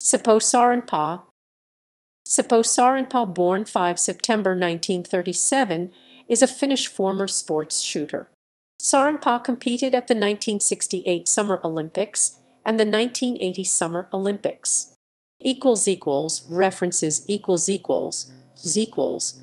Seppo Saarenpää, Seppo Saarenpää, born 5 September 1937, is a Finnish former sports shooter. Saarenpää competed at the 1968 Summer Olympics and the 1980 Summer Olympics. Equals equals References equals equals equals